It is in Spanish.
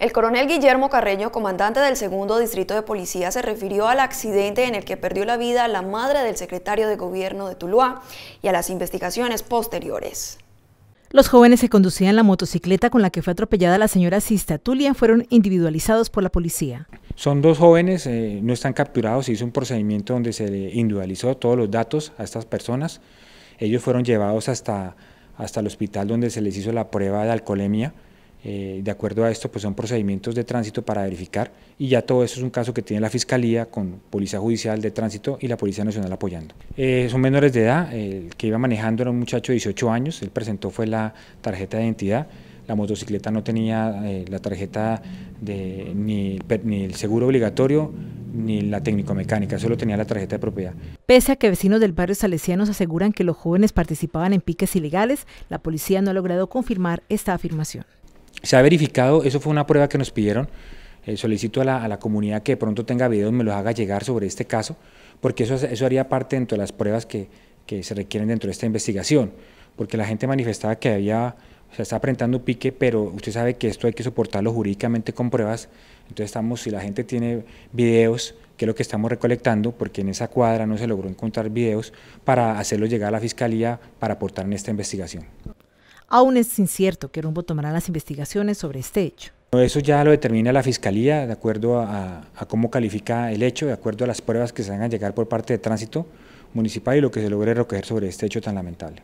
El coronel Guillermo Carreño, comandante del segundo distrito de policía, se refirió al accidente en el que perdió la vida la madre del secretario de gobierno de Tuluá y a las investigaciones posteriores. Los jóvenes que conducían la motocicleta con la que fue atropellada la señora Sista Tulia fueron individualizados por la policía. Son dos jóvenes, eh, no están capturados, se hizo un procedimiento donde se individualizó todos los datos a estas personas. Ellos fueron llevados hasta, hasta el hospital donde se les hizo la prueba de alcoholemia eh, de acuerdo a esto, pues son procedimientos de tránsito para verificar y ya todo eso es un caso que tiene la Fiscalía con Policía Judicial de Tránsito y la Policía Nacional apoyando. Eh, son menores de edad, el que iba manejando era un muchacho de 18 años, él presentó fue la tarjeta de identidad, la motocicleta no tenía eh, la tarjeta de, ni, ni el seguro obligatorio ni la técnico-mecánica, solo tenía la tarjeta de propiedad. Pese a que vecinos del barrio salesianos aseguran que los jóvenes participaban en piques ilegales, la policía no ha logrado confirmar esta afirmación. Se ha verificado, eso fue una prueba que nos pidieron, eh, solicito a la, comunidad que de pronto tenga videos, me los haga llegar sobre este caso, porque eso, eso haría parte dentro de las pruebas que, que se requieren dentro de esta investigación, porque la gente manifestaba que había, se está presentando un pique, pero usted sabe que esto hay que soportarlo jurídicamente con pruebas, entonces estamos, si la gente tiene videos, que es lo que estamos recolectando, porque en esa cuadra no se logró encontrar videos, para hacerlos llegar a la Fiscalía para aportar en esta investigación. Aún es incierto qué rumbo tomarán las investigaciones sobre este hecho. Eso ya lo determina la Fiscalía de acuerdo a, cómo califica el hecho, de acuerdo a las pruebas que se van a llegar por parte de tránsito municipal y lo que se logre recoger sobre este hecho tan lamentable.